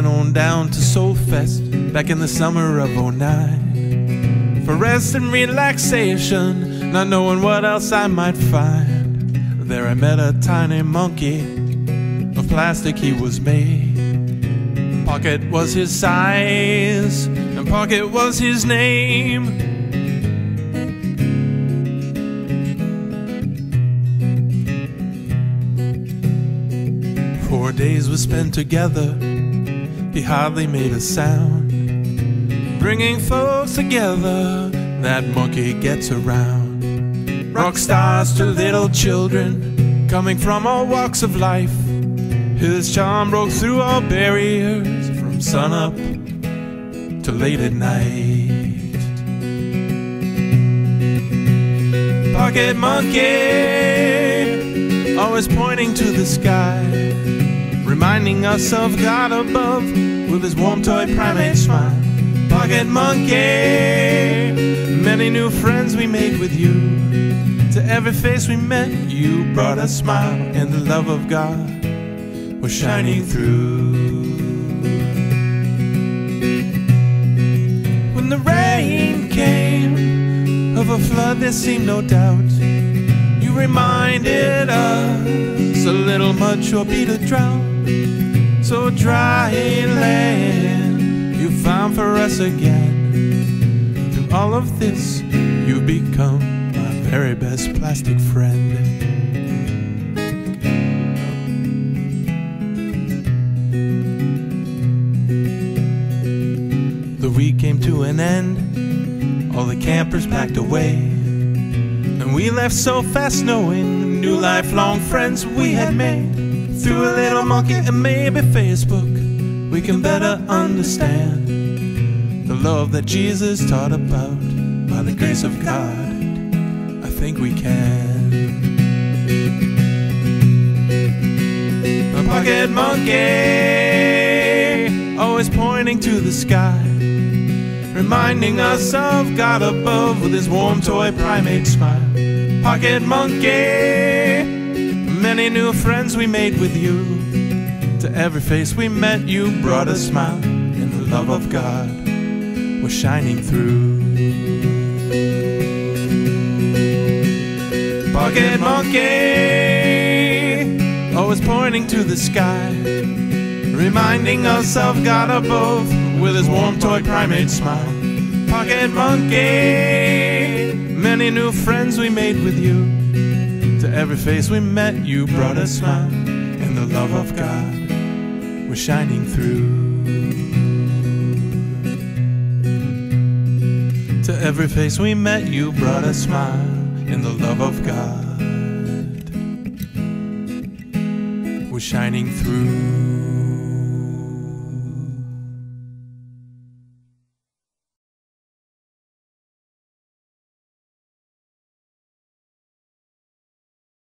on down to Soulfest back in the summer of 09 for rest and relaxation, not knowing what else I might find. There I met a tiny monkey, of plastic he was made. Pocket was his size, and Pocket was his name. Four days were spent together, he hardly made a sound. Bringing folks together, that monkey gets around. Rock stars to little children, coming from all walks of life. His charm broke through all barriers, from sunup to late at night. Pocket monkey, always pointing to the sky, reminding us of God above with his warm toy primate smile. Pocket monkey, many new friends we made with you. To every face we met, you brought a smile, and the love of God was shining through. When the rain came of a flood, there seemed no doubt. You reminded us a little much or beat a drought. So dry land you found for us again. Through all of this, you've become my very best plastic friend. The week came to an end, all the campers packed away. And we left so fast knowing new lifelong friends we had made. Through a little monkey and maybe Facebook, we can better understand the love that Jesus taught about. By the grace of God, I think we can. A pocket monkey, always pointing to the sky, reminding us of God above with his warm toy primate smile. Pocket monkey, many new friends we made with you. To every face we met, you brought a smile, and the love of God was shining through. Pocket monkey, always pointing to the sky, reminding us of God above with his warm toy primate smile. Pocket monkey, many new friends we made with you. To every face we met, you brought a smile, and the love of God was shining through. To every face we met, you brought a smile, and the love of God was shining through.